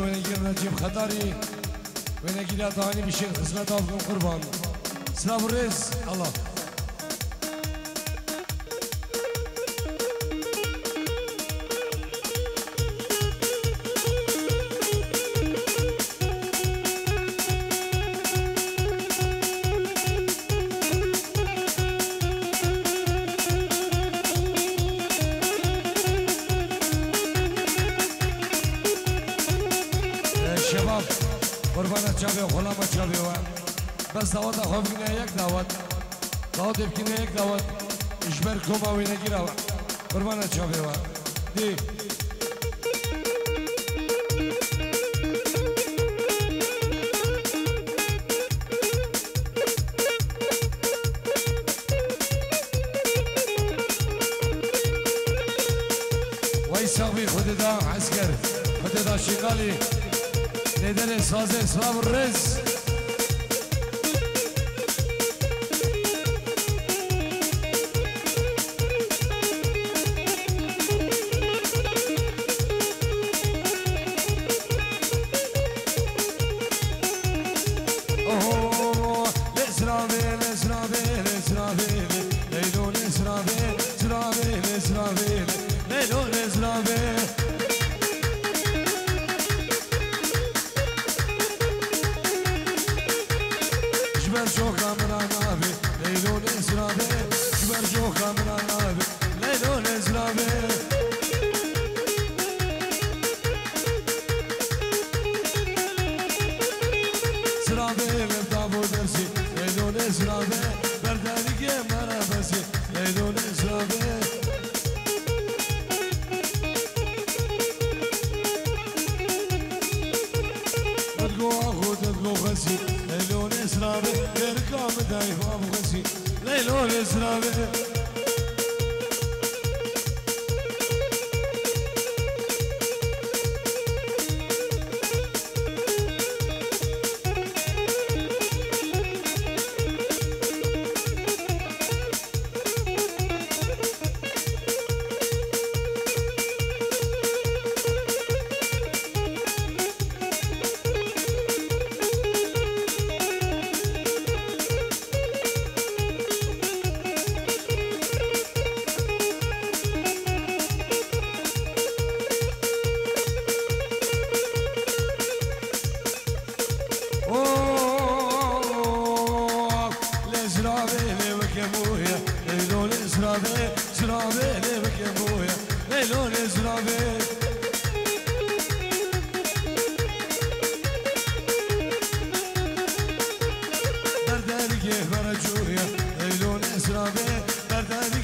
ونگیر نجیب خطاری ونگیر دانی بشه خدمت آفگان قربان سلام رز الله دعوت داد بکن یک دعوت اجبر کوبا وی نگیر آوا. برمان چابه وا دی. شابی خود دا عسکر خود Küber çok amran abi Leylo nezrabe. Küber çok amran abi Leylo nezrabe. Israel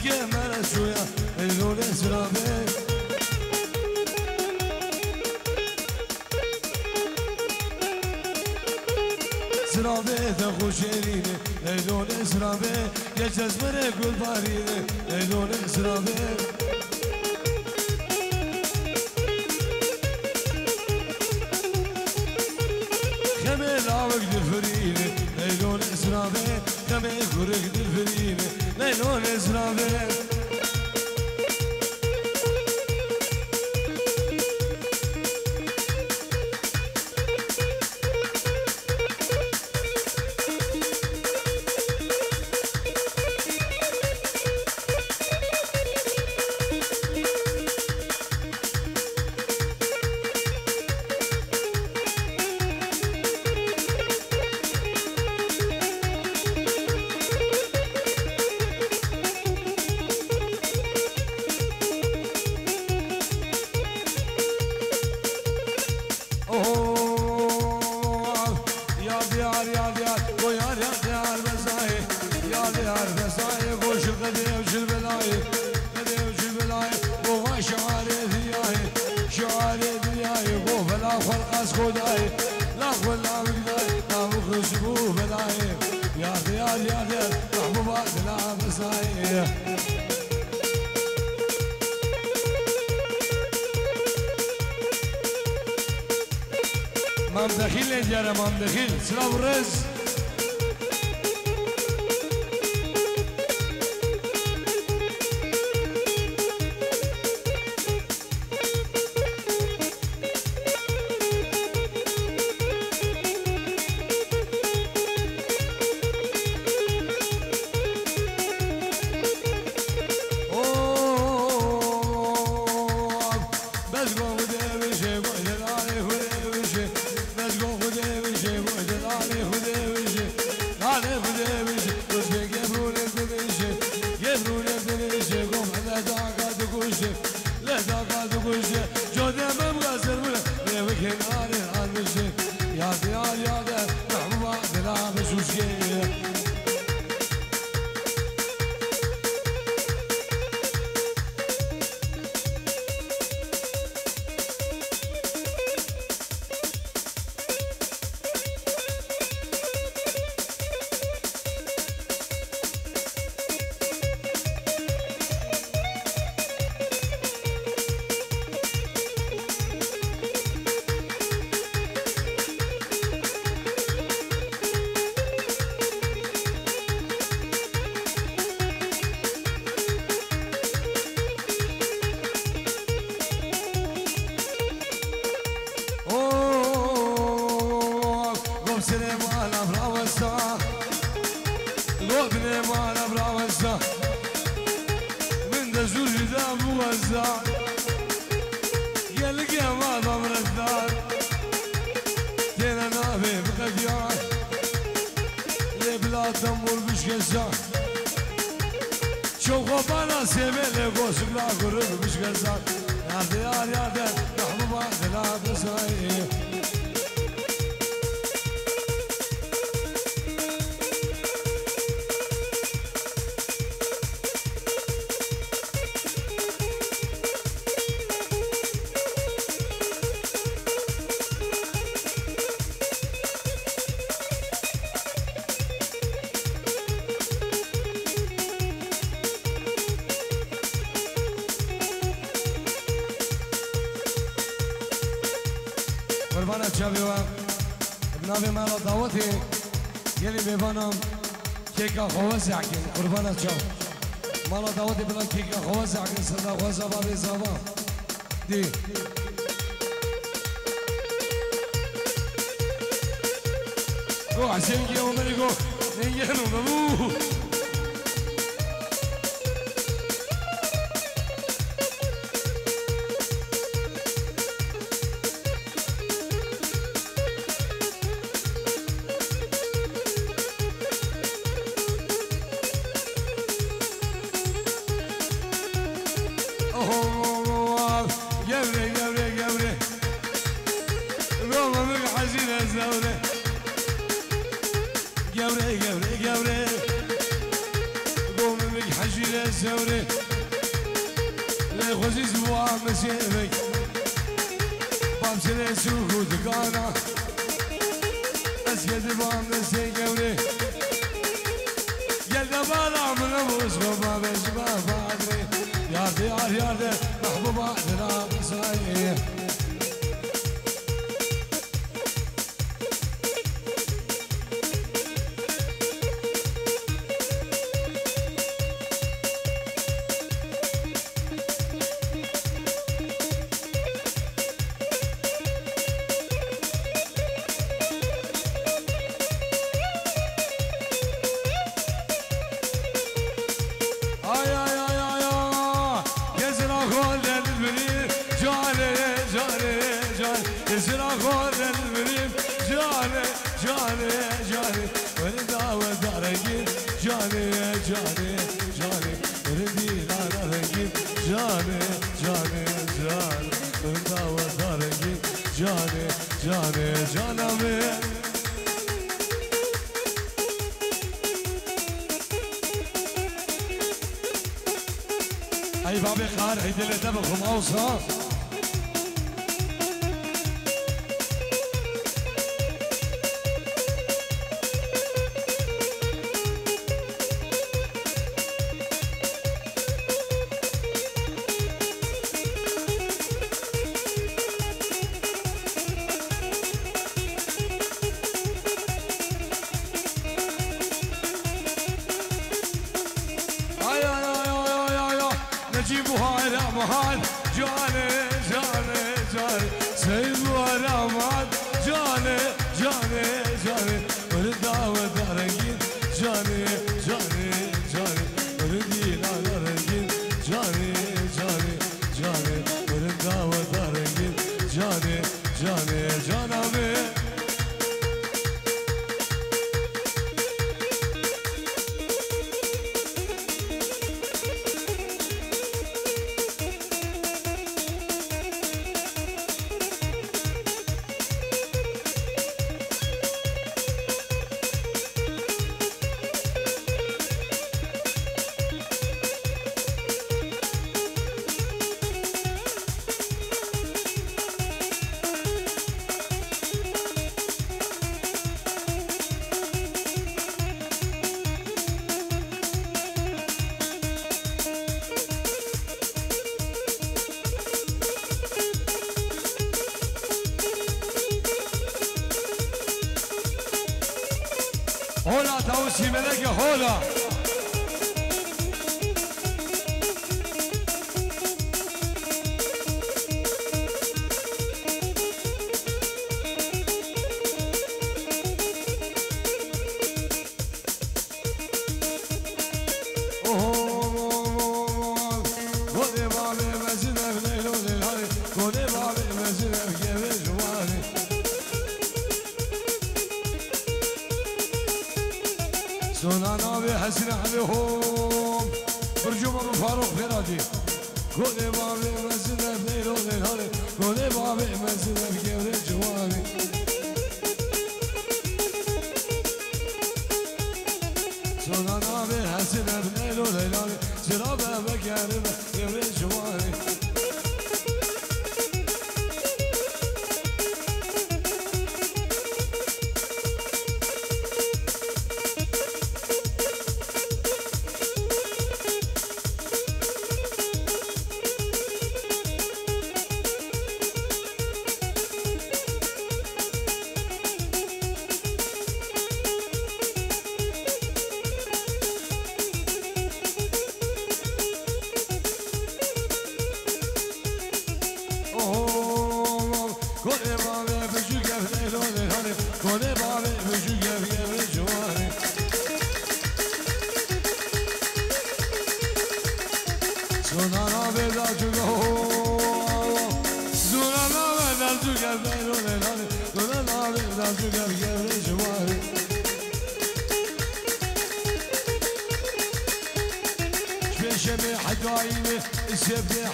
che me ne suya el nore surabe Surabe de hoşerine el nore surabe geçes mere gül barine el nore لیلون اسرابه Oh, مام دخیل نجاره مام دخیل سلام رز bizi. Ya diyar ya de Rahma dila bizi وسلم على برا وسا وابني على برا وسا من ذا زوج ذا موزع يلقى ما ضمر الدار دينا نافي بغديان لي بلا تمور بش كزا شوف غبانا سيبي لي قوس بلا قرب بش كزا يا ديار يا ديار رحمة الله بلا بسرائيل braća biła Nawy malo dałoty Jeli mi vanom Kjeka chowa zakin Urbana czał Malo da dałoty bilan kika chowa zakin Sada choza babi zawa Di O, a zemki omerigo Nengienu babu قبري قبري قبري قوم بك حزينة زوري قبري قبري قبري قوم بك حزينة زوري لا خزي زوا مسيبك بامسلي سوق ودقانا Bennett einfach vom Aushaar. هولا تاوسي ملك هولا. no, no, no.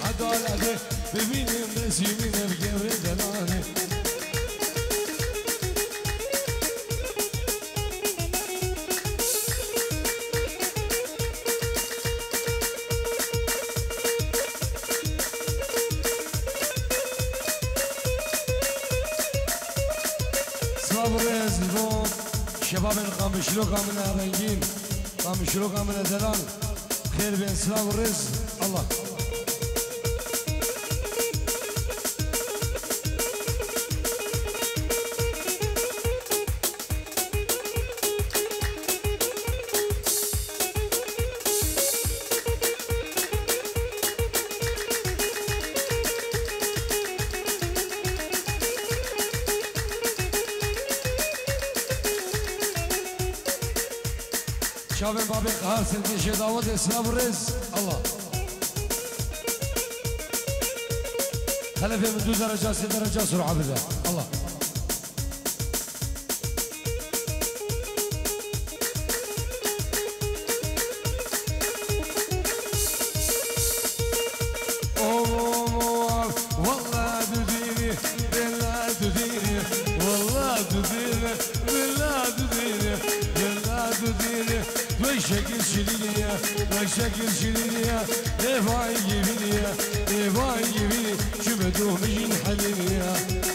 حد على ذي بمين الناس يمين بجرد العالي القمشلوك من رنگین قمشلوك من دلال خير بين سلام والرزق الله سابق هارسن تيجي داود اسلام الرز الله خلفي من دو درجة سي درجة سرعة بذلك Meşek ilçini ya Evay gibi ya Evay gibi. Küme doğmayın halini ya.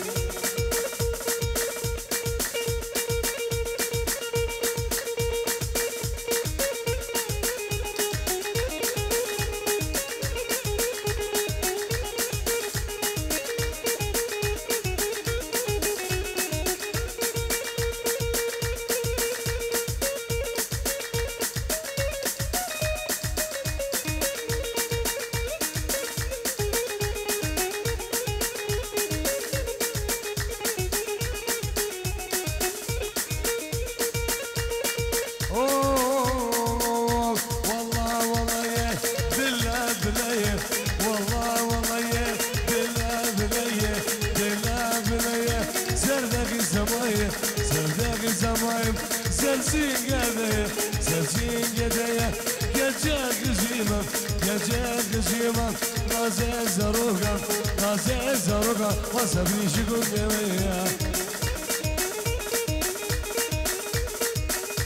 sabri shukur deveya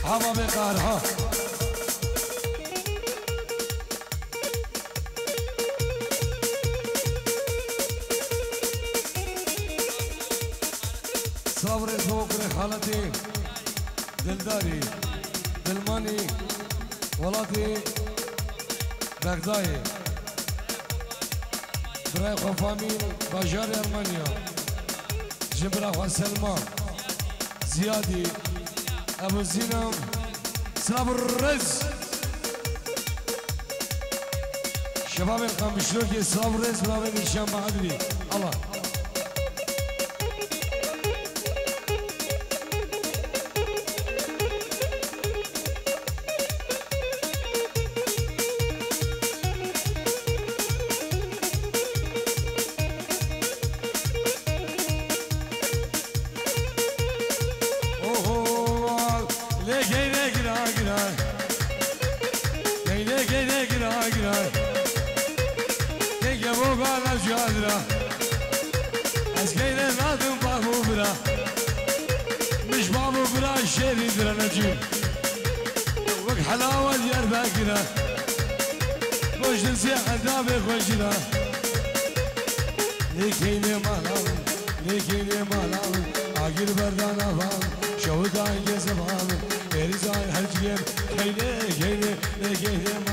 Hava bekar ha. Savre halati Dildari Dilmani Volati Bagdai برای خو فامیل بازار آلمانیا جبرا سلمان زیادی ابو زینم صبر رز شباب القمشلوكي صبر رز برای بني الشام الله بلا شيري درا نجيب وك حلاوة ديار باقرة خوش نسي عذابي خوشنا ليكيني مالام ليكيني مالام عقل بردان افام شهدان يزفام ارزاي هالجيم كيني كيني ليكيني مالام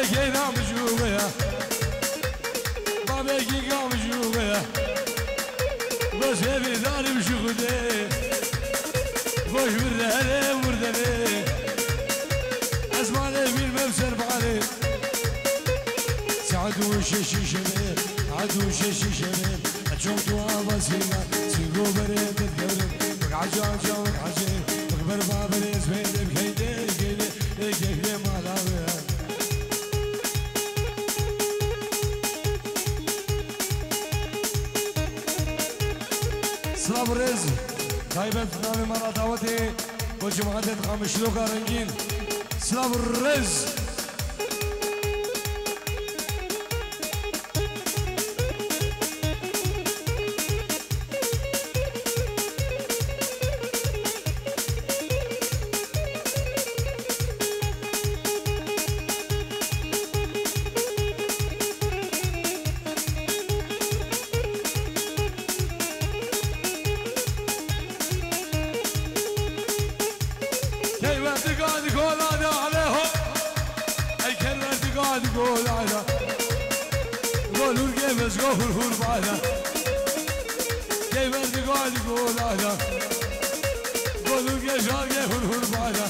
Babeki gamcuya Babeki gamcuya Baş evi zalim şukude Boş vur de hele vur de be Esmanı bilmem serbali Sa'du şeşişemi Sa'du şeşişemi سلام رز تایبت نامی مرا دعوتی با جماعت خامشلوکا رنگین سلام رز الفرصة أهلا كيف الرجال يقول أهلا قولوا الجشار كيف الفرصة أهلا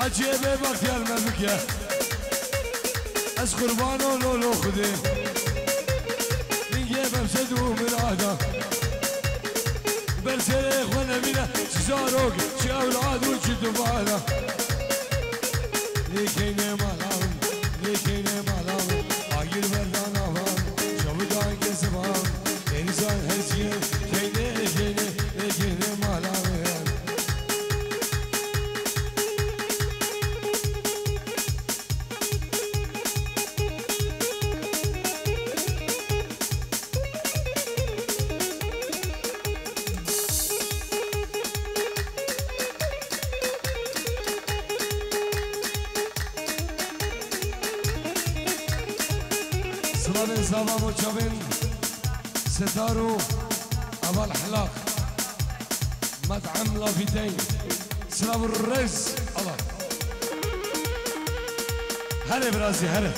حكي بيبك يا المملكة أس قربان ولو لو خذين من جيب أمسد ومن أهدا برسل إخوانا بنا شزاروك شي أولاد وشي دبالة لكن ما لهم لكن ما سلام زمان و چوین ستار اول حلاق. مدعم لا فيدي سلام الرز الله. هلا برازي هلا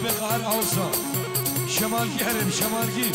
به هر آسا. شمالگی هرم شمالگی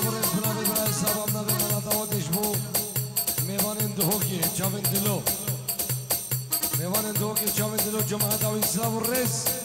برای خلاوی برای سبب نبین نتواتش بو میوان دوکی چاوین دلو میوان دوکی چاوین دلو جمعه دوی سلام رس